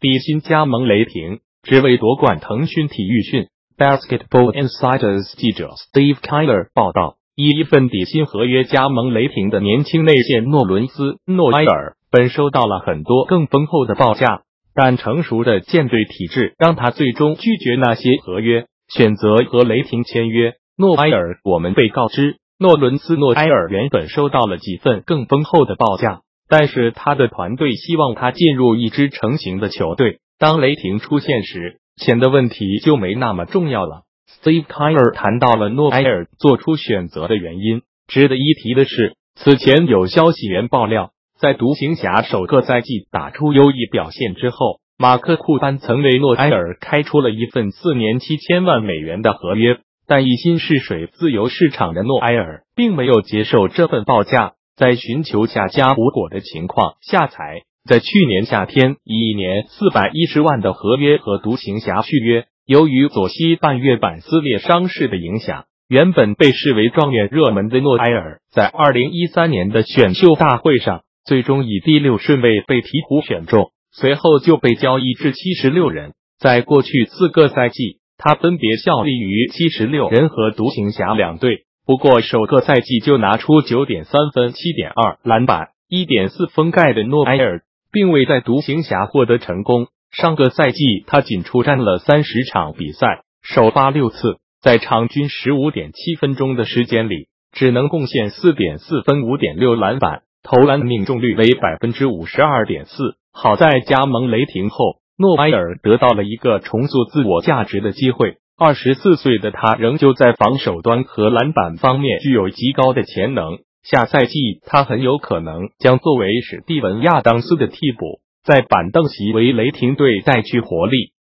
底薪加盟雷霆，只为夺冠。腾讯体育讯，Basketball Insiders 记者 Steve Kyler 报道，以一份底薪合约加盟雷霆的年轻内线诺伦斯·诺埃尔，本收到了很多更丰厚的报价，但成熟的舰队体制让他最终拒绝那些合约，选择和雷霆签约。诺埃尔，我们被告知，诺伦斯·诺埃尔原本收到了几份更丰厚的报价。但是他的团队希望他进入一支成型的球队。当雷霆出现时，钱的问题就没那么重要了。Steve Kerr 谈到了诺埃尔做出选择的原因。值得一提的是，此前有消息源爆料，在独行侠首个赛季打出优异表现之后，马克库班曾为诺埃尔开出了一份四年七千万美元的合约，但一心试水自由市场的诺埃尔并没有接受这份报价。在寻求下家无果的情况下，才在去年夏天以一年四百一十万的合约和独行侠续约。由于左膝半月板撕裂伤势的影响，原本被视为状元热门的诺埃尔，在二零一三年的选秀大会上，最终以第六顺位被鹈鹕选中，随后就被交易至七十六人。在过去四个赛季，他分别效力于七十六人和独行侠两队。不过，首个赛季就拿出九点三分、七点二篮板、一点四封盖的诺埃尔，并未在独行侠获得成功。上个赛季，他仅出战了三十场比赛，首发六次，在场均十五点七分钟的时间里，只能贡献四点四分、五点六篮板，投篮命中率为百分之五十二点四。好在加盟雷霆后，诺埃尔得到了一个重塑自我价值的机会。二十四岁的他仍旧在防守端和篮板方面具有极高的潜能。下赛季他很有可能将作为史蒂文亚当斯的替补，在板凳席为雷霆队带去活力。